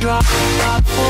drop, drop,